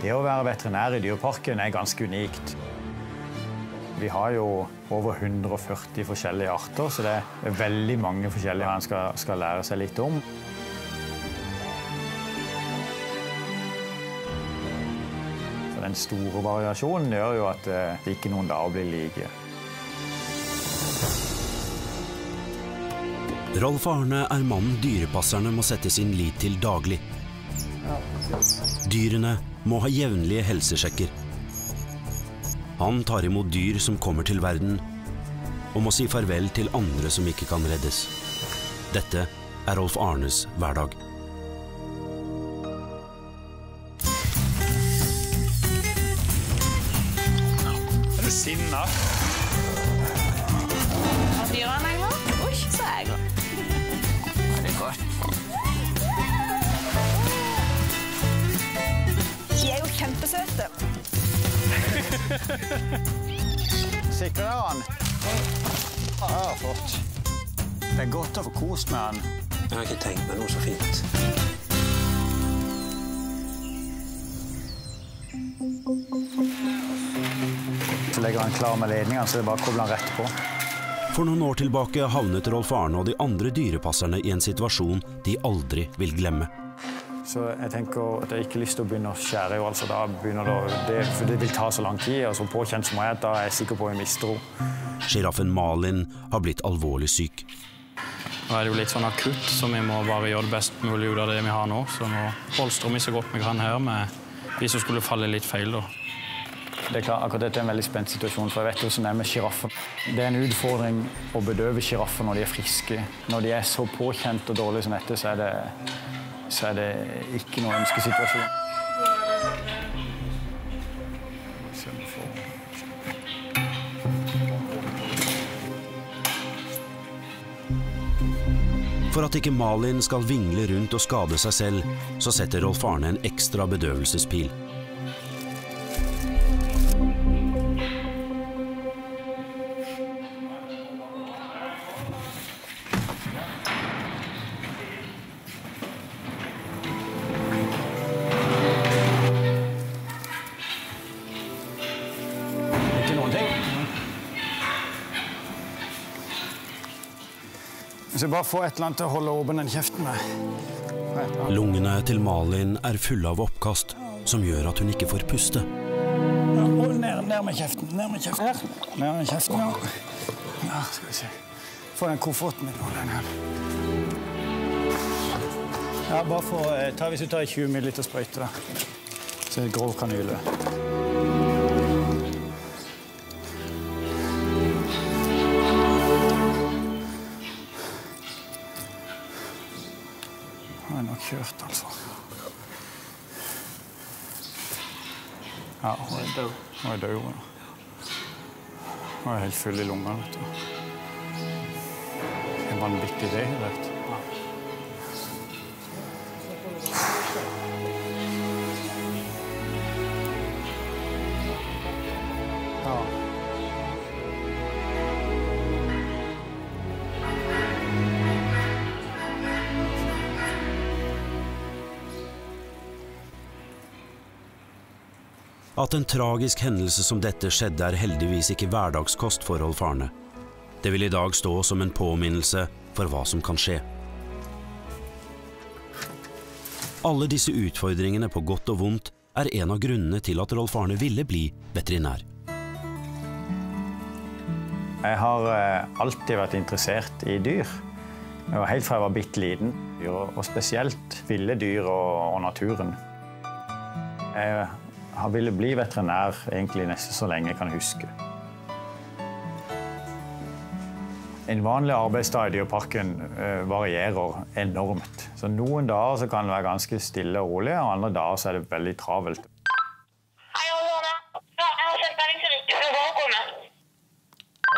Det å være veterinær i Dyreparken er ganske unikt. Vi har jo over 140 forskjellige arter, så det er veldig mange forskjellige man skal, skal lære seg litt om. Så den store variasjonen gjør jo at eh, det ikke noen dager blir like. Rolf Arne er mannen dyrepasserne må sette sin lit til daglig. Dyrene må ha jevnlige helsesjekker. Han tar imot dyr som kommer til verden, og må si farvel til andre som ikke kan reddes. Dette er Rolf Arnes hverdag. Er du sinna? Sikrer dere han? Ja, flott. Det er godt å få kost med han. Jeg har ikke tenkt meg noe så fint. Så legger han klar med ledningene, så det bare å koble han rett på. For noen år tilbake havnet Rolf Arne og de andre dyrepasserne i en situasjon de aldri vil glemme. Så jeg tenker at jeg ikke har lyst til å begynne å skjære henne. Altså, da begynner det, det, for det vil ta så lang tid. Og så påkjent som jeg er, da er jeg sikker på at jeg mister henne. Sjiraffen Malin har blitt alvorlig syk. Nå er det jo litt sånn akutt, så vi må bare gjøre det best mulig ut av det vi har nå. Så nå polstrer vi så godt vi kan her med hvis hun skulle falle litt feil, da. Det er klart, akkurat Dette er en veldig spent situasjon, for jeg vet hvordan det er med sjiraffer. Det er en utfordring å bedøve sjiraffer når de er friske. Når de er så påkjent og dårlige som dette, så er det, så er det ikke noen ønskesituasjon. For at ikke Malin skal vingle rundt og skade seg selv, så setter Rolf Arne en ekstra bedøvelsespil. Hvis jeg bare får et eller annet til å holde åpen den kjeften med. Lungene til Malin er fulle av oppkast, som gjør at hun ikke får puste. Ja, og ned, ned med kjeften. Ned med kjeften. Ned med kjeften, ja. ja. Skal vi se. Få den kofferten min holde den her. Ja, bare for, eh, ta, hvis du tar 20 ml sprøyte, da. Så er det grov kanyle. Kjørt, altså. Ja, hun er død. Hun er død. Hun er helt full i lungene. vet du. En vanvittig idé. Vet. du. At en tragisk hendelse som dette skjedde er heldigvis ikke hverdagskost for Rolf Arne. Det vil i dag stå som en påminnelse for hva som kan skje. Alle disse utfordringene på godt og vondt er en av grunnene til at Rolf Arne ville bli veterinær. Jeg har eh, alltid vært interessert i dyr. Helt fra jeg var bitte liten. Og spesielt ville dyr og, naturen. Jeg har ville bli veterinær egentlig nesten så lenge jeg kan huske. En vanlig arbeidsdag i Dyreparken eh, varierer enormt. Så Noen dager så kan det være ganske stille og rolig, og andre dager så er det veldig travelt.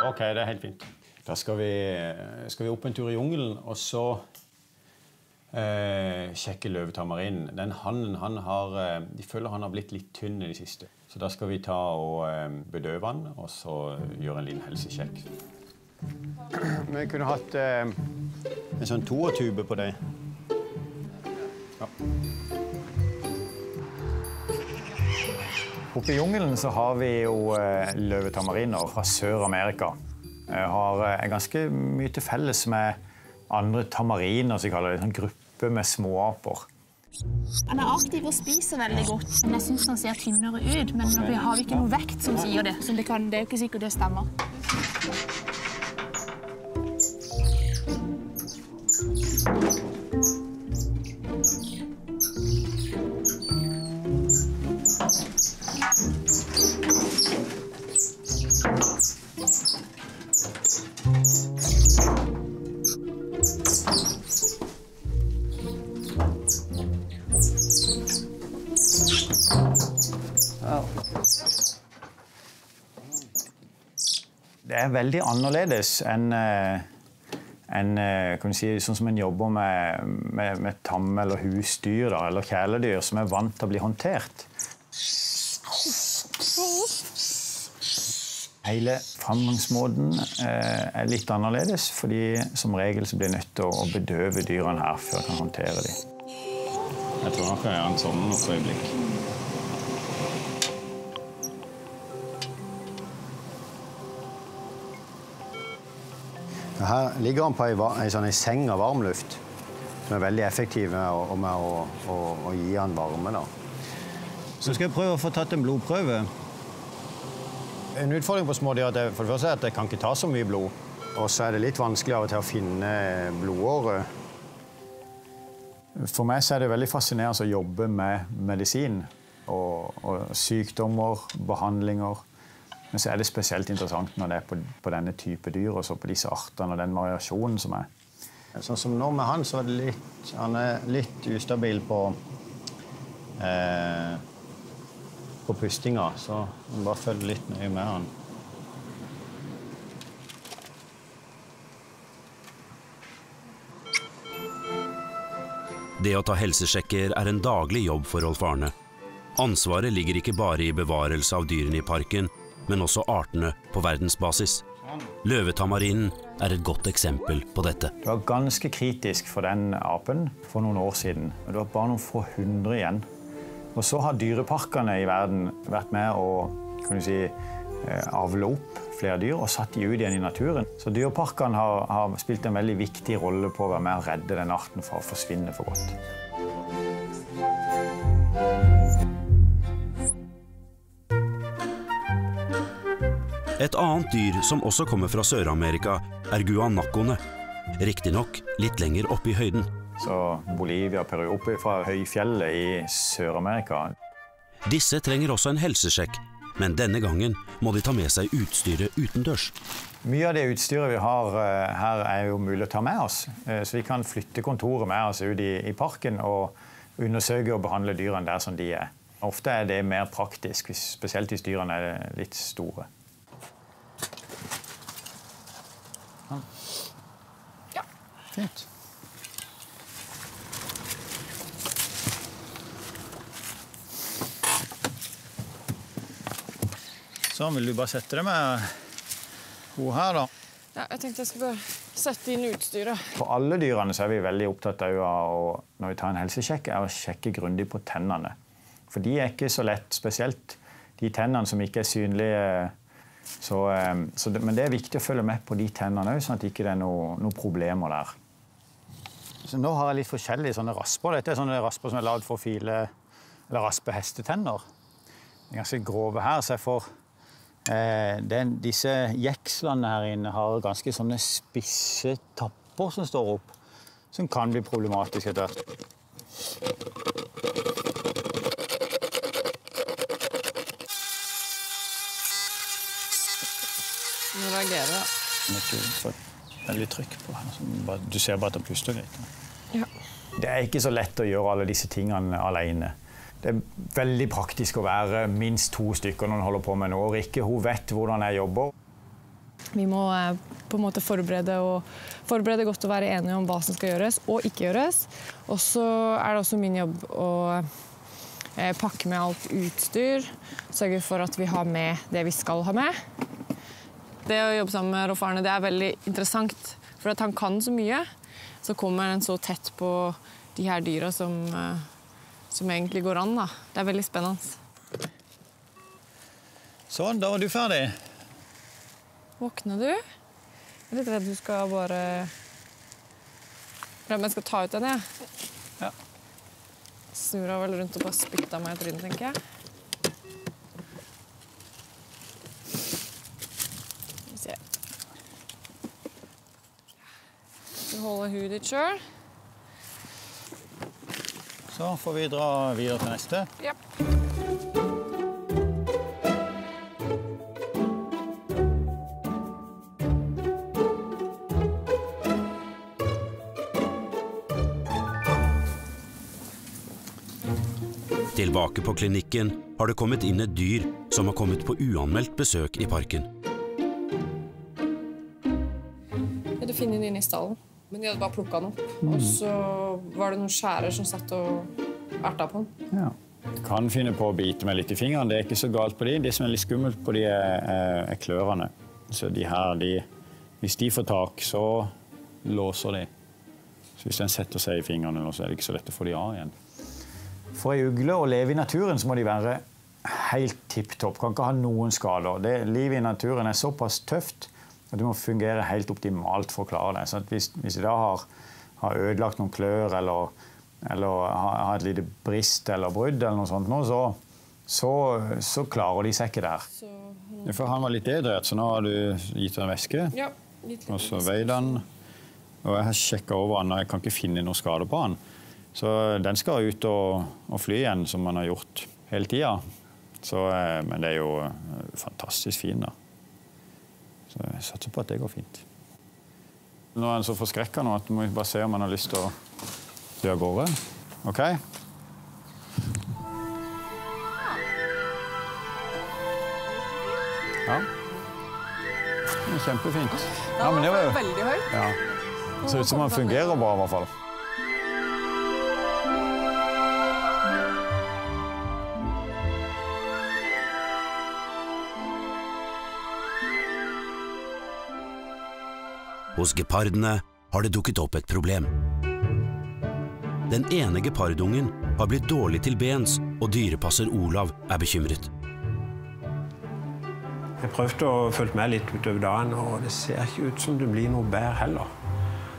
Ok, det er helt fint. Da skal vi, skal vi opp en tur i jungelen, og så eh, sjekke løvetamarin. Den hannen han har, eh, de føler han har blitt litt tynn i det siste. Så da skal vi ta og eh, bedøve han, og så gjøre en liten helsesjekk. Vi kunne hatt eh, en sånn toertube på deg. Ja. Oppe i jungelen så har vi jo eh, løvetamariner fra Sør-Amerika. Eh, Har eh, ganske mye til felles med andre tamariner, som vi kaller det. En sånn gruppe med småaper. Han er aktiv og spiser veldig godt, men jeg syns han ser tynnere ut. Men vi har ikke noe vekt som sier det, så det, kan, det er jo ikke sikkert det stemmer. Er veldig annerledes enn en, eh, si, sånn som en jobber med, med, med tam- eller husdyr da, eller kjæledyr som er vant til å bli håndtert. Hele framgangsmåten eh, er litt annerledes, fordi som regel så blir jeg nødt til å bedøve dyrene her før jeg kan håndtere dem. Jeg tror nok jeg er en sånn et øyeblikk. Her ligger han på ei, ei sånn ei seng av varmluft, som er veldig effektiv med å, med å, å, å gi han varme. Da. Så skal jeg prøve å få tatt en blodprøve. En utfordring på smådyr er for det første er at det kan ikke ta så mye blod. Og så er det litt vanskelig av og til å finne blodåret. For meg er det veldig fascinerende å jobbe med medisin og, og sykdommer, behandlinger. Men så er det spesielt interessant når det er på, på denne type dyr og så på disse artene og den variasjonen som er. Sånn som nå med han, så er det litt, han er litt ustabil på eh, på pustinga. Så man bare følger litt nøye med han. Det å ta helsesjekker er en daglig jobb for Rolf Arne. Ansvaret ligger ikke bare i bevarelse av dyrene i parken, men også artene på verdensbasis. Løvetamarinen er et godt eksempel på dette. Det var ganske kritisk for den apen for noen år siden. Det var bare noen få hundre igjen. Og så har dyreparkene i verden vært med å du si, eh, avle opp flere dyr og satt de ut igjen i naturen. Så dyreparkene har, har spilt en veldig viktig rolle på å være med å redde den arten fra å forsvinne for godt. Et annet dyr som også kommer fra Sør-Amerika, er guanacoene. Riktignok litt lenger oppe i høyden. Så Bolivia, Peru, oppe fra høyfjellet i Sør-Amerika. Disse trenger også en helsesjekk, men denne gangen må de ta med seg utstyret utendørs. Mye av det utstyret vi har eh, her, er jo mulig å ta med oss. Eh, Så vi kan flytte kontoret med oss ut i, i parken og undersøke og behandle dyrene der som de er. Ofte er det mer praktisk, spesielt hvis dyrene er litt store. Fint. Sånn, vil du bare sette deg med henne her, da? Ja, jeg tenkte jeg skulle bare sette inn utstyret. For alle dyrene så er vi veldig opptatt av å, når vi tar en helsesjekk, er å sjekke grundig på tennene. For de er ikke så lett, spesielt de tennene som ikke er synlige. Så, eh, så det, men det er viktig å følge med på de tennene òg, sånn at det ikke er noen noe problemer der. Så nå har jeg litt forskjellige sånne rasper. Dette er sånne rasper som er lagd for å file eller raspe hestetenner. De er ganske grove her, så jeg får eh, den, Disse jekslene her inne har ganske sånne spisse tapper som står opp, som kan bli problematisk etter hvert. Jeg. Må ikke få veldig trykk på. Du ser bare at han puster greit. Ja. Det er ikke så lett å gjøre alle disse tingene alene. Det er veldig praktisk å være minst to stykker når en holder på med noe. Rikke hun vet hvordan jeg jobber. Vi må eh, på en måte forberede, og, forberede godt og være enige om hva som skal gjøres og ikke gjøres. Og så er det også min jobb å eh, pakke med alt utstyr. Sørge for at vi har med det vi skal ha med. Det å jobbe sammen med Rolf Arne det er veldig interessant, for at han kan så mye. Så kommer en så tett på de her dyra som, eh, som egentlig går an. Da. Det er veldig spennende. Sånn, da var du ferdig. Våkna du? Jeg er litt redd du skal bare Redd jeg skal ta ut den, jeg. Ja. Snur deg vel rundt og bare spytter meg i trynet, tenker jeg. Skal vi se. Du holder huet ditt sjøl. Så får vi dra videre til neste. Yep. Tilbake på klinikken har det kommet inn et dyr som har kommet på uanmeldt besøk i parken. Du finner den inne i stallen, men de hadde bare plukka den opp. Og så var det noen skjærer som satt og erta på den. Ja. Kan finne på å bite meg litt i fingeren. Det er ikke så galt på de. Det som er litt skummelt på de, er, er klørne. Så de her, de, hvis de får tak, så låser de. Så hvis den setter seg i fingrene, så er det ikke så lett å få de av igjen. For ei ugle å leve i naturen, så må de være helt tipp topp. Kan ikke ha noen skader. Det, livet i naturen er såpass tøft at det må fungere helt optimalt for å klare det. Så at hvis, hvis jeg da har, har ødelagt noen klør eller, eller har, har et lite brist eller brudd, eller noe sånt, nå, så, så, så klarer de seg ikke der. Ja, For han var litt dehydrert, så nå har du gitt ham væske. Ja, litt Og så veide han. Og jeg har sjekka over han, og jeg kan ikke finne noe skade på han. Så den skal ut og, og fly igjen, som han har gjort hele tida. eh, Men det er jo eh, fantastisk fin, da. Så jeg satser på at det går fint. Nå er han så forskrekka nå at vi må bare se om han har lyst til å fly av gårde. OK? Ja. Det Kjempefint. Ja, men det var jo veldig høyt. ja. Det ser ut som han fungerer bra, i hvert fall. Hos gepardene har det dukket opp et problem. Den ene gepardungen har blitt dårlig til bens, og dyrepasser Olav er bekymret. Jeg prøvde å følge med litt utover dagen, og det ser ikke ut som det blir noe bedre heller.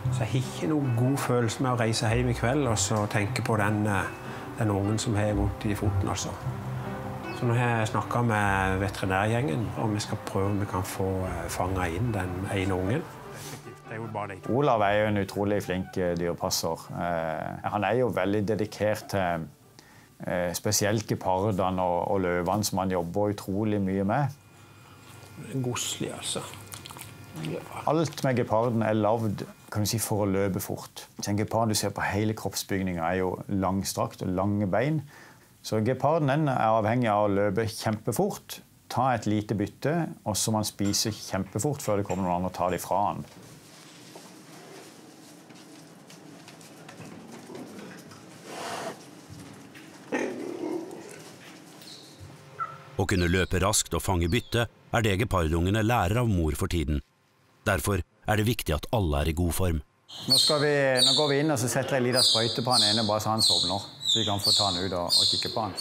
Så jeg har ikke noen god følelse med å reise hjem i kveld og så tenke på den, eh, den ungen som har vondt i foten. altså. Så nå har jeg snakka med veterinærgjengen og vi skal prøve om vi kan få fanga inn den ene ungen. Olav er jo en utrolig flink eh, dyrepasser. Eh, han er jo veldig dedikert til eh, spesielt gepardene og, og løvene, som han jobber utrolig mye med. Godslig, altså. Alt med geparden er lagd si, for å løpe fort. En gepard du ser på hele kroppsbygninga er jo langstrakt og lange bein. Så geparden den er avhengig av å løpe kjempefort, ta et lite bytte, og så må han spise kjempefort før det kommer noen andre og tar det fra han. Å kunne løpe raskt og fange bytte er det gepardungene lærer av mor for tiden. Derfor er det viktig at alle er i god form. Nå, vi, nå går vi inn og så setter jeg en liten sprøyte på han ene bare så han sovner. Så vi kan få ta han ut og, og kikke på han.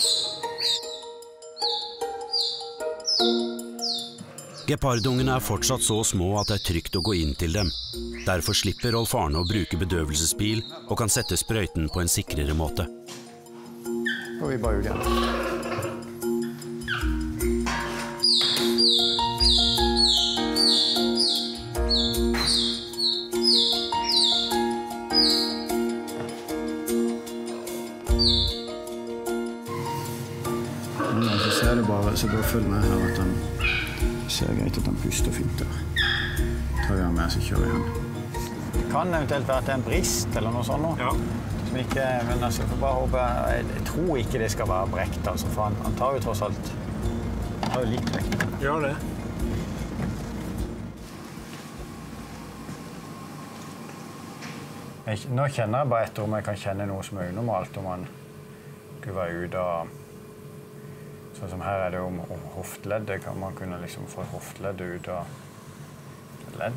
Gepardungene er fortsatt så små at det er trygt å gå inn til dem. Derfor slipper Rolf Arne å bruke bedøvelsesbil og kan sette sprøyten på en sikrere måte. går vi bare ut igjen. Følg med her at han ser greit at han puster fint der. Tar vi han med, så kjører vi han. Det kan eventuelt være at det er en brist eller noe sånt. nå. Ja. Som ikke, men altså, får bare håpe, jeg, jeg tror ikke det skal være brekt, altså, for han, han tar jo tross alt han tar jo litt vekt. Gjør det. Jeg, nå kjenner jeg bare etter om jeg kan kjenne noe som er unormalt, om han skulle være ute av Sånn som her er det om, om hofteleddet. Kan man kunne liksom få hofteleddet ut av et ledd?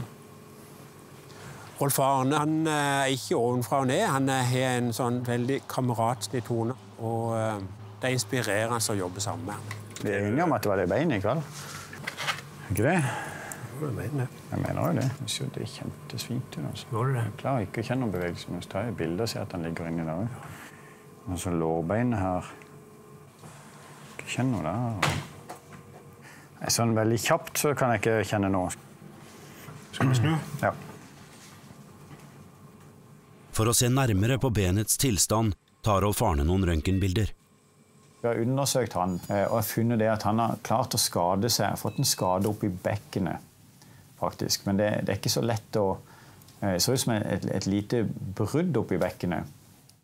Rolf Arne han eh, er ikke ovenfra og ned. Han eh, har en sånn veldig kameratslig tone. Og eh, det er inspirerende å jobbe sammen med. Vi er enige om at det var det beinet, i kveld? Ikke det? Jeg mener det. Jeg mener jo det. Jeg synes det kjentes fint ut. Altså. Gjorde det? Jeg klarer ikke å kjenne noen bevegelse, men så tar jeg bilde og ser at han ligger inni der òg. Og så lårbeinet her Ikke kjenne noe der. Sånn veldig kjapt så kan jeg ikke kjenne noe. Skal vi snu? Ja. For å se nærmere på benets tilstand tar Rolf Arne noen røntgenbilder. Vi har undersøkt han eh, og har funnet det at han har klart å skade seg. Fått en skade opp i bekkenet, faktisk. Men det, det er ikke så lett å eh, Det så ut som et, et lite brudd oppi bekkenet.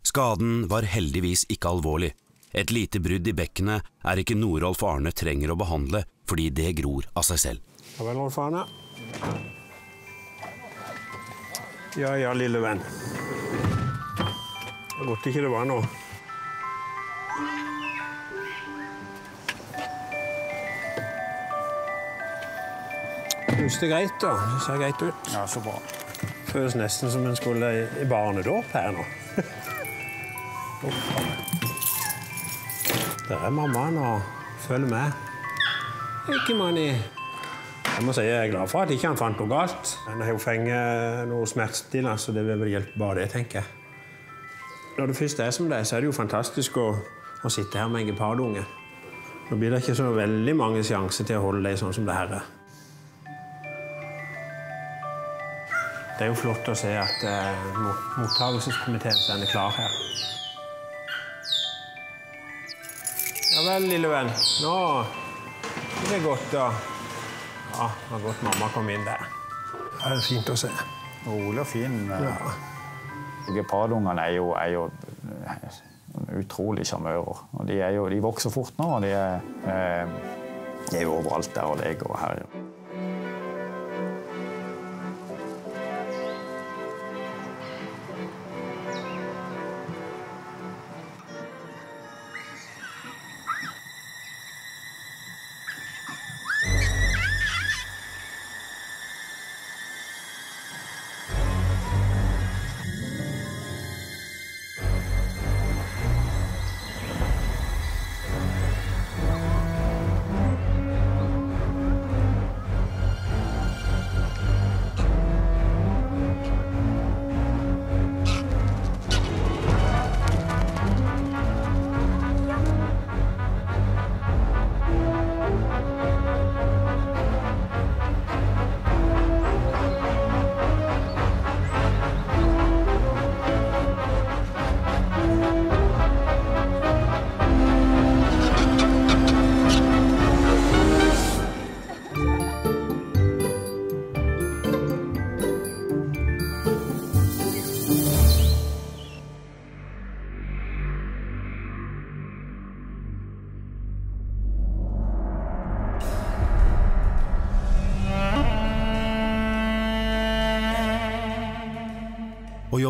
Skaden var heldigvis ikke alvorlig. Et lite brudd i bekkenet er ikke noe Rolf Arne trenger å behandle, fordi det gror av seg selv. Ja vel, Rolf Arne. Ja ja, lille venn. Det var godt ikke det var noe. Puster greit, da. Det ser greit ut. Ja, så bra. Føles nesten som en skulle i- i barnedåp her nå. Der er mammaen og følger med. Ikke mani. Jeg må si jeg er glad for at ikke han fant noe galt. Han har jo fengt noe smertestillende, så det vil vel hjelpe bare det, tenker jeg. Når det først er som det er, så er det jo fantastisk å, å sitte her med en gepardunge. Nå blir det ikke så veldig mange sjanser til å holde deg sånn som det her er. Det er jo flott å se at eh, mottakelseskomiteen er klar her. Ja vel, lille venn. Nå er det godt, da. Ja, det var godt mamma kom inn der. Ja, det er fint å se. Rolig og fin. eh, Ja. Gepardungene er jo, er jo eh, utrolig sjarmører. De, de vokser fort nå, og de er, eh, de er jo overalt der og leker og herjer.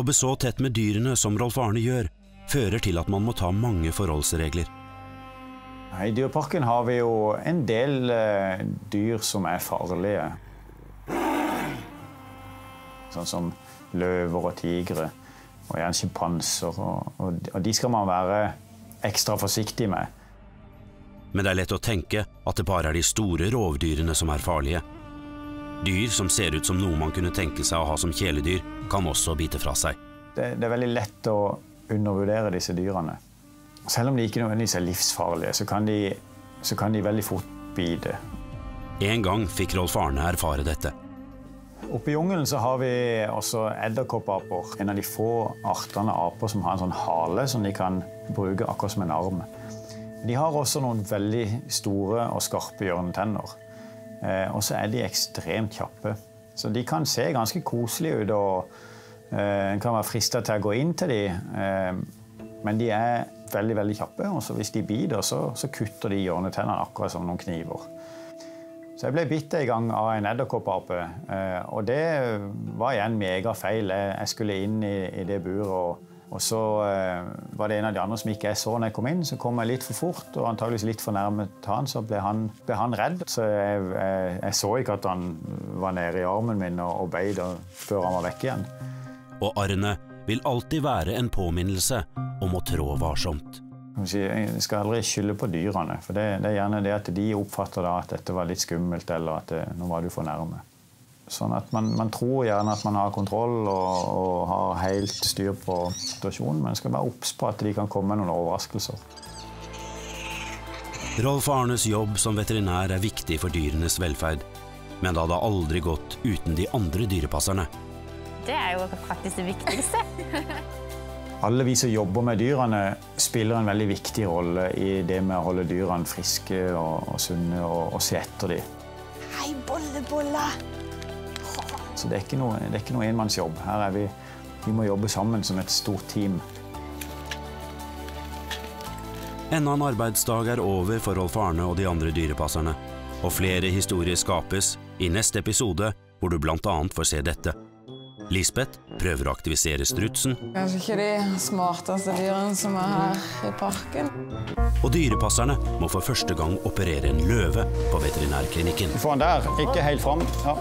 Jobbe så tett med dyrene som Rolf Arne gjør, fører til at man må ta mange forholdsregler. I Dyreparken har vi jo en del eh, dyr som er farlige. Sånn som løver og tigre, og gjerne sjimpanser. Og, og, og de skal man være ekstra forsiktig med. Men det er lett å tenke at det bare er de store rovdyrene som er farlige. Dyr som ser ut som noe man kunne tenke seg å ha som kjæledyr, kan også bite fra seg. Det, det er veldig lett å undervurdere disse dyrene. Selv om de ikke nødvendigvis er livsfarlige, så kan de, så kan de veldig fort bite. En gang fikk Rolf Arne erfare dette. Oppe i jungelen så har vi også edderkoppaper. En av de få artene aper som har en sånn hale som de kan bruke akkurat som en arm. De har også noen veldig store og skarpe hjørnetenner. Eh, og så er de ekstremt kjappe. Så de kan se ganske koselige ut, og eh, en kan være frista til å gå inn til dem. Eh, men de er veldig veldig kjappe, og hvis de biter, så, så kutter de hjørnetennene akkurat som noen kniver. Så jeg ble bitt en gang av en edderkoppape, og det var igjen mega feil. Jeg jeg skulle inn i, i det buret, og, og så eh, var det en av de andre som ikke jeg så når jeg kom inn. Så kom jeg litt for fort, og antageligvis litt for nærmet han, så ble han, ble han redd. Så jeg, jeg, jeg så ikke at han var nede i armen min og, og beit før han var vekk igjen. Og arrene vil alltid være en påminnelse om å trå varsomt. Jeg skal aldri skylde på dyrene. for det, det, er gjerne det at de oppfatter at dette var litt skummelt, eller at det, nå var du for nærme. Sånn at man, man, tror gjerne at man har kontroll og, og har helt styr på situasjonen, men skal være obs på at de kan komme med noen overraskelser. Rolf Arnes jobb som veterinær er viktig for dyrenes velferd, men det hadde aldri gått uten de andre dyrepasserne. Det er jo faktisk det viktigste. Alle vi som jobber med dyrene, spiller en veldig viktig rolle i det med å holde dyrene friske og, og sunne og, og, se etter dem. Hei, bolle, bolle! Så det er ikke noe, det er ikke noe enmannsjobb. Her er vi, vi må jobbe sammen som et stort team. Enda en arbeidsdag er over for Rolf Arne og de andre dyrepasserne. Og flere historier skapes i neste episode, hvor du bl.a. får se dette. Lisbeth prøver å aktivisere strutsen. Kanskje ikke de smarteste dyrene som er her i parken. Og dyrepasserne må for første gang operere en løve på veterinærklinikken. Du får den der, ikke helt fram. Ja.